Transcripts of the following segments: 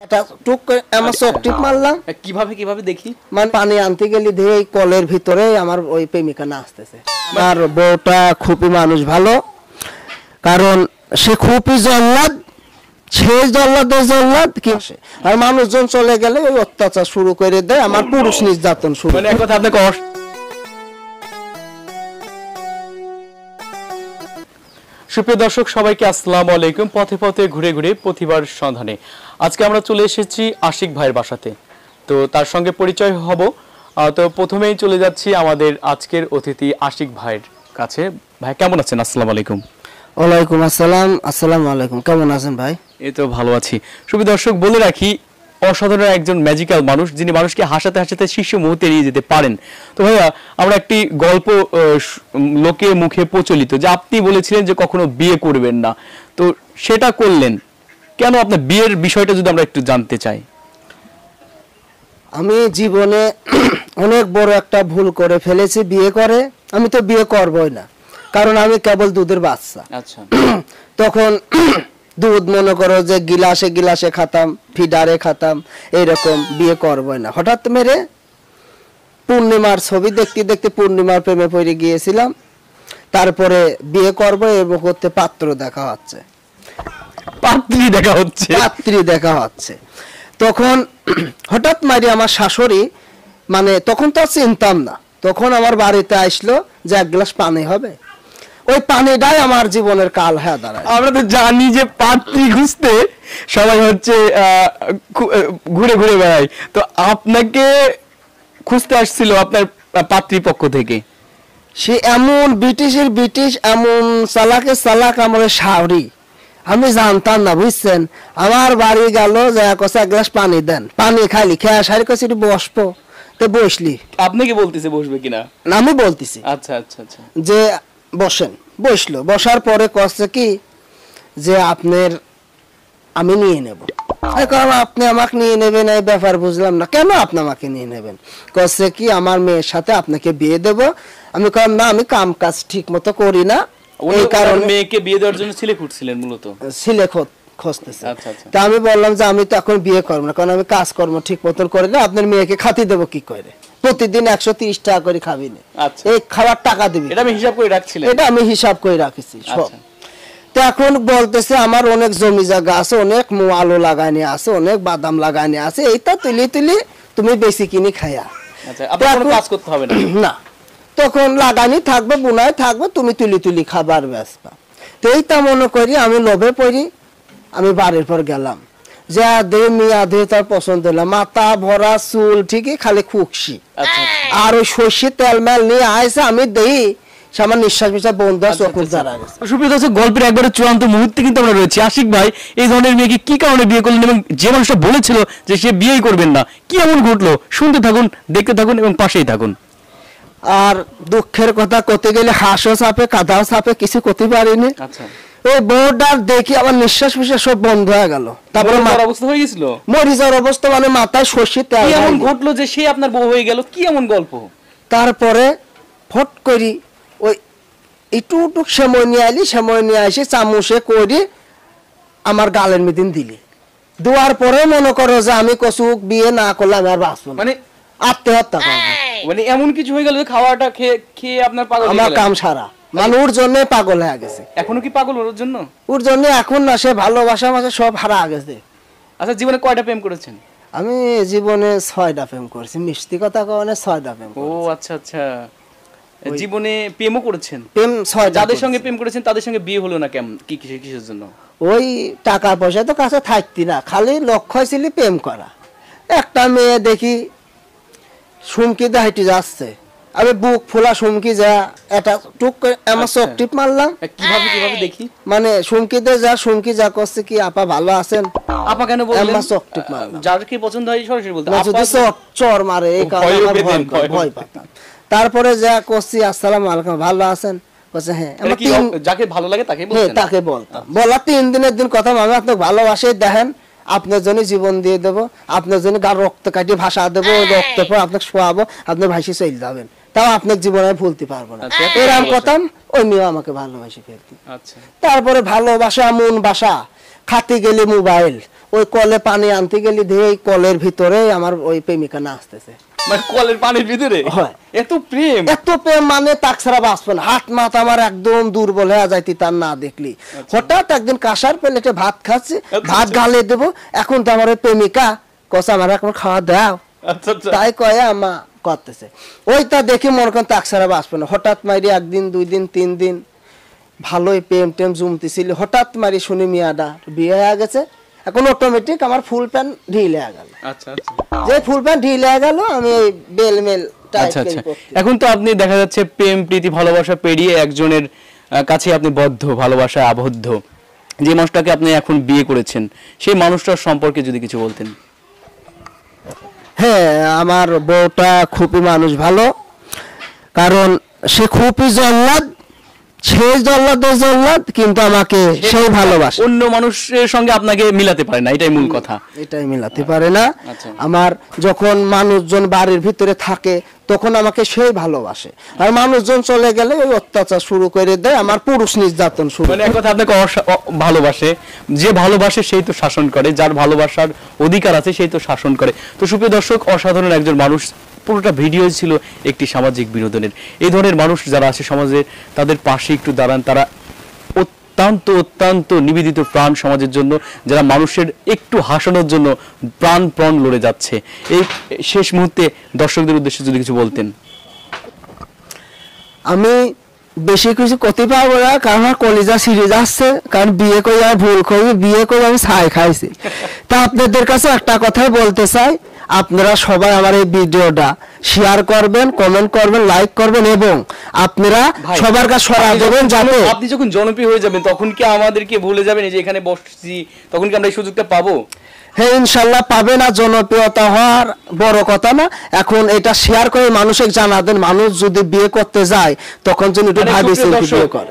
এটা টুক আমার চোখ টিপ মারলাম। কীভাবে কীভাবে দেখি? মানে পানি আনতে গেলি দিয়ে কলের ভিতরে আমার ওই প্রেমিকা নাচতেছে আর বউটা খুবই মানুষ ভালো কারণ সে খুবই জল্লাদ জল্লাদ কি আর মানুষজন চলে গেলে ওই অত্যাচার শুরু করে দেয় আমার পুরুষ নির্যাতন শুরু মানে কথা অস- সুপ্রিয় দর্শক সবাইকে আসসালামু আলাইকুম। পথে পথে ঘুরে ঘুরে প্রতিবার সন্ধানে। আজকে আমরা চলে এসেছি আশিক ভাইয়ের বাসাতে। তো তার সঙ্গে পরিচয় হব। তো প্রথমেই চলে যাচ্ছি আমাদের আজকের অতিথি আশিক ভাইয়ের কাছে। ভাই কেমন আছেন? আসসালামু আলাইকুম। ওয়ালাইকুম আসসালাম। আসসালামু আলাইকুম। কেমন আছেন ভাই? এই তো ভালো আছি। সুপ্রিয় দর্শক বলে রাখি অসাধারণ একজন ম্যাজিক্যাল মানুষ যিনি মানুষকে হাসাতে হাসাতে শীর্ষ মুহূর্তে নিয়ে যেতে পারেন। তো ভাইয়া আমরা একটি গল্প লোকের মুখে প্রচলিত যে আপনি বলেছিলেন যে কখনো বিয়ে করবেন না। তো সেটা করলেন। কেন আপনার বিয়ের বিষয়টা যদি আমরা একটু জানতে চাই? আমি জীবনে অনেক বড় একটা ভুল করে ফেলেছি বিয়ে করে। আমি তো বিয়ে করবই না কারণ আমি কেবল দুধের বাচ্চা। আচ্ছা। তখন দুধ মনে করো যে গিলাসে গিলাসে খাতাম ফিডারে খাতাম এইরকম বিয়ে করবই না। হঠাৎ মেরে পূর্ণিমার ছবি দেখতে দেখতে পূর্ণিমার প্রেমে পড়ে গিয়েছিলাম। তারপরে বিয়ে করব এবং করতে পাত্র দেখা হচ্ছে। পাত্রী দেখা হচ্ছে। পাত্রী দেখা হচ্ছে। তখন হঠাৎ মারি আমার শাশুড়ি মানে তখন তো চিনতাম না তখন আমার বাড়িতে আসলো যে এক গ্লাস পানি হবে। ওই পানিটাই আমার জীবনের কাল হ্যাঁ দাঁড়ায়। আমরা তো জানি যে পাত্রী খুঁজতে সবাই হচ্ছে ঘুরে ঘুরে বেড়ায়। তো আপনাকে খুঁজতে আসছিল আপনার পাত্রী পক্ষ থেকে? সে এমন ব্রিটিশের ব্রিটিশ এমন চালাকে চালাক আমার শাওরি। আমি জানতাম না বুঝছেন? আমার বাড়ি গেল যে কষে এক গ্লাস পানি দেন। পানি খাইলি খেয়া সারি কষে বসবো। তো বসলি। আপনি কি বলতেছে বসবে কিনা? না, আমি বলতেছি। আচ্ছা আচ্ছা আচ্ছা। যে বসেন। বসল। বসার পরে কচ্ছে কি যে আপনার আমি নিয়ে নেব। আমি আপনি আমাকে নিয়ে নেবেন? এই ব্যাপার বুঝলাম না। কেন আপনি আমাকে নিয়ে নেবেন? কচ্ছে কি আমার মেয়ের সাথে আপনাকে বিয়ে দেব। আমি কলাম না আমি কাম কাজ ঠিক মতো করি না। এই কারণে মেয়েকে বিয়ে দেওয়ার জন্য খুঁজছিলেন মূলত? খুঁজতেছে আচ্ছা, আচ্ছা। তা আমি বললাম যে আমি তো এখন বিয়ে করব না কারণ আমি কাজকর্ম ঠিক মতন করি না আপনার মেয়েকে খাতি দেবো কি করে? প্রতিদিন একশো তিরিশ টাকা করে খাবি না। আচ্ছা। এই খাবার টাকা দিবি। এটা আমি হিসাব করে রাখছিলেন এটা আমি হিসাব করে রাখেছি সব। তো এখন বলতেছে আমার অনেক জমি জায়গা আছে অনেক মু আলু লাগানি আছে অনেক বাদাম লাগানি আছে এইটা তুলি তুলি তুমি বেশি কিনি খাইয়া আচ্ছা আপনার কাজ করতে হবে না? না। তখন লাগানি থাকবে বুনায় থাকবে তুমি তুলি তুলি খাবার ব্যস্তা। তো এইটা মনে করি আমি লোভে পড়ি আমি বাড়ির পর গেলাম। যে দে মিয়া দে তার পছন্দ হলো মাথা ভরা চুল ঠিকই খালি খুকসি। আচ্ছা। আর ওই সর্ষে তেল মেল নিয়ে আইসে আমি দেই সে আমার নিঃশ্বাস নিঃশ্বাস বন্ধ আচ্ছা, গেছে। সুপ্রিয় দর্শক গল্পের একবারে চূড়ান্ত মুহূর্তে কিন্তু আমরা রয়েছি। আশিক ভাই এই ধরনের মেয়েকে কি কারণে বিয়ে করলেন এবং যে মানুষটা বলেছিল যে সে বিয়েই করবেন না কি এমন ঘটলো? শুনতে থাকুন দেখতে থাকুন এবং পাশেই থাকুন। আর দুঃখের কথা করতে গেলে হাঁসও চাপে কাদাও চাপে কিছু করতে পারিনি। আচ্ছা। ওই বউটার দেখি আমার নিঃশ্বাস ফিশ্বাস সব বন্ধ হয়ে গেল। তারপরে অবস্থা হয়ে গেছিল? মরি যাওয়ার অবস্থা মানে মাথায় এমন ঘটলো যে সে আপনার বউ হয়ে গেল? কি এমন গল্প? তারপরে ফট করি ওই একটু টুক সময় নিয়ে আইলি সময় নিয়ে আসি চামচে করি আমার গালের মিদিন দিলি। দেওয়ার পরে মনে করো যে আমি কচুক বিয়ে না করলে আমি আর বাঁচবো মানে আত্মহত্যা করব। মানে এমন কিছু হয়ে গেল যে খাওয়াটা খেয়ে খেয়ে আপনার পাগল হয়ে আমার কাম সারা। মানে ওর জন্য পাগল হয়ে গেছে। এখনও কি পাগল ওর জন্য? ওর জন্য এখন না সে ভালোবাসা মাঝে সব হারা গেছে। আচ্ছা জীবনে কয়টা প্রেম করেছেন? আমি জীবনে ছয়টা প্রেম করছি। মিষ্টি কথা কনে ছয়টা প্রেম ও আচ্ছা আচ্ছা। জীবনে প্রেমও করেছেন? প্রেম ছয়টা যাদের সঙ্গে প্রেম করেছেন তাদের সঙ্গে বিয়ে হলো না কেমন কি কিসের কিসের জন্য? ওই টাকা পয়সা তো কাছে থাকতি না। খালি লক্ষ্য ছিল প্রেম করা। একটা মেয়ে দেখি সুমকি হাইটি যাচ্ছে। আমি বুক ফোলা সুমকি যা এটা টুক আমার আচ্ছা। চোখ টিপ মারলাম। কীভাবে কীভাবে দেখি? মানে সুমকিতে যা সুমকি যা করছে কি আপা ভালো আছেন? আপা কেন বললেন? আমার চোখ টিপ মারলাম। যার কি পছন্দ হয় সরাসরি বলতে। না যদি চর চর মারে এই কারণে ভয় পাতাম তারপরে যা করছি আসসালামু আলাইকুম ভালো আছেন? বলছে হ্যাঁ আমার যাকে ভালো লাগে তাকে হ্যাঁ বলছেন? তাকে বলতাম। বলা তিন দিনের দিন কথা আমি আপনাকে ভালোবাসে দেখেন। আপনার জন্য জীবন দিয়ে দেব আপনার জন্য গার রক্ত কাটিয়ে ভাষা দেবো রক্ত পর আপনাকে শোয়াবো আপনার ভাইসে চলে যাবেন। তাও আপনার জীবনে আমি ভুলতে পারব না। আচ্ছা, কথা এরকম। কথাম ওই মেয়েও আমাকে ভালোবাসে ফেলতি আচ্ছা। তারপরে ভালোবাসা মন বাসা। খাতে গেলে মোবাইল ওই কলে পানি আনতে গেলি দিয়ে এই কলের ভিতরে আমার ওই প্রেমিকা নাচতেছে মানে কলের পানির ভিতরে? এত প্রেম? এত প্রেম মানে তাক ছাড়া বাঁচবে না। হাত মাথা আমার একদম দুর্বল হয়ে যাইতি তার না দেখলি। হঠাৎ একদিন কাঁসার প্লেটে ভাত খাচ্ছি আচ্ছা, ভাত আচ্ছা। গালে দেবো। এখন তো আমার ওই প্রেমিকা কষা আমার এখন খাওয়া দাও। আচ্ছা আচ্ছা। তাই কয়ে আমা করতেছে। ওইটা দেখে মনে করেন তাক ছাড়া বাঁচবে না। হঠাৎ মারি একদিন দুই দিন তিন দিন ভালোই প্রেম টেম জমতেছিল। হঠাৎ মারি শুনি মিয়াডা বিয়ে হয়ে গেছে। এখন অটোমেটিক আমার ফুল প্যান্ট ঢিল গেল। আচ্ছা আচ্ছা। যে ফুল প্যান্ট ঢিল গেল আমি ওই বেল মেল টাইপ আচ্ছা আচ্ছা। এখন তো আপনি দেখা যাচ্ছে প্রেম প্রীতি ভালোবাসা পেরিয়ে একজনের কাছে আপনি বদ্ধ ভালোবাসা আবদ্ধ। যে মানুষটাকে আপনি এখন বিয়ে করেছেন সেই মানুষটার সম্পর্কে যদি কিছু বলতেন। হ্যাঁ আমার বউটা খুবই মানুষ ভালো কারণ সে খুবই জল্লাদ সে জল্লাদের জল্লাদ কিন্তু আমাকে সেই ভালোবাসে। অন্য মানুষের সঙ্গে আপনাকে মিলাতে পারে না এটাই মূল কথা। এটাই মিলাতে পারে না। আচ্ছা। আমার যখন মানুষজন বাড়ির ভিতরে থাকে তখন আমাকে সেই ভালোবাসে। আর মানুষজন চলে গেলে ওই অত্যাচার শুরু করে দেয় আমার পুরুষ নির্যাতন শুরু মানে এক কথা আপনাকে ভালোবাসে। যে ভালোবাসে সেই তো শাসন করে যার ভালোবাসার অধিকার আছে সেই তো শাসন করে। তো সুপ্রিয় দর্শক অসাধারণ একজন মানুষ পুরোটা ভিডিও ছিল একটি সামাজিক বিনোদনের। এই ধরনের মানুষ যারা আছে সমাজে, তাদের পাশে একটু দাঁড়ান। তারা অত্যন্ত অত্যন্ত নিবেদিত প্রাণ সমাজের জন্য, যারা মানুষের একটু হাসানোর জন্য প্রাণ প্রাণ লড়ে যাচ্ছে। এই শেষ মুহূর্তে দর্শকদের উদ্দেশ্যে যদি কিছু বলতেন। আমি বেশি কিছু করতে পারব না, কারণ আমার কলিজা সিরিজ আসছে কারণ বিয়ে করে আমি ভুল করি, বিয়ে করে আমি ছাই খাইছি। তা আপনাদের কাছে একটা কথাই বলতে চাই আপনারা সবাই আমার এই ভিডিওটা শেয়ার করবেন কমেন্ট করবেন লাইক করবেন এবং আপনারা সবার কাছে সরা দেবেন যখন- আপনি যখন জনপ্রিয় হয়ে যাবেন তখন কি আমাদেরকে ভুলে যাবেন যে এখানে বসছি তখন কি আমরা এই সুযোগটা পাবো? হ্যাঁ ইনশাল্লাহ পাবে না জনপ্রিয়তা হওয়ার বড় কথা না। এখন এটা শেয়ার করে মানুষকে জানাবেন মানুষ যদি বিয়ে করতে যায় তখন যেন একটু মানে ভাবি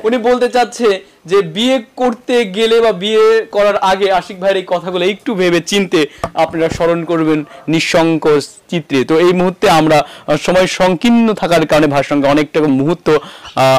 উনি বলতে চাচ্ছে যে বিয়ে করতে গেলে বা বিয়ে করার আগে আশিক ভাইয়ের এই কথাগুলো একটু ভেবে চিনতে আপনারা স্মরণ করবেন নিঃসংকোচ চিত্রে। তো এই মুহূর্তে আমরা সময় সংকীর্ণ থাকার কারণে ভাইয়ের সঙ্গে অনেকটা মুহূর্ত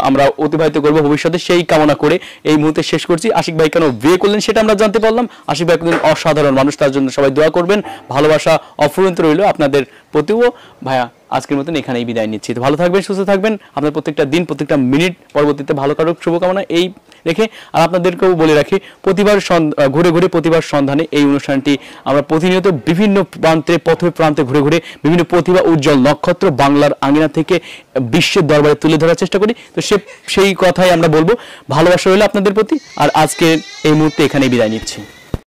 আমরা অতিবাহিত করব ভবিষ্যতে, সেই কামনা করে এই মুহূর্তে শেষ করছি। আশিক ভাই কেন বিয়ে করলেন সেটা আমরা জানতে পারলাম। আশিক ভাই একজন অসাধারণ মানুষ, তার জন্য সবাই দোয়া করবেন। ভালোবাসা অফুরন্ত রইল আপনাদের প্রতিও। ভাইয়া আজকের মতন এখানেই বিদায় নিচ্ছি। তো ভালো থাকবেন, সুস্থ থাকবেন। আপনার প্রত্যেকটা দিন, প্রত্যেকটা মিনিট পরবর্তীতে ভালো কারক, শুভকামনা এই রেখে আর আপনাদেরকেও বলে রাখি, প্রতিবার ঘুরে ঘুরে প্রতিবার সন্ধানে এই অনুষ্ঠানটি আমরা প্রতিনিয়ত বিভিন্ন প্রান্তে, পথে প্রান্তে ঘুরে ঘুরে বিভিন্ন প্রতিভা উজ্জ্বল নক্ষত্র বাংলার আঙিনা থেকে বিশ্বের দরবারে তুলে ধরার চেষ্টা করি। তো সে, সেই কথাই আমরা বলব। ভালোবাসা রইল আপনাদের প্রতি আর আজকে এই মুহূর্তে এখানেই বিদায় নিচ্ছি।